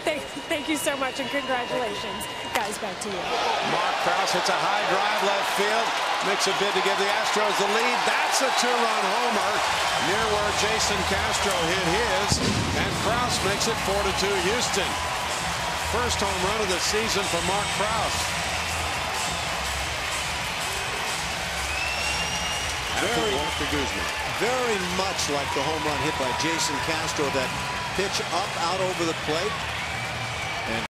thank, thank you so much and congratulations. Guys, back to you. Marc Krauss hits a high drive left field. Makes a bid to give the Astros the lead. That's a two-run homer near where Jason Castro hit his. And Krauss makes it 4-2 Houston. First home run of the season for Marc Krauss. Very, very much like the home run hit by Jason Castro. That pitch up out over the plate. And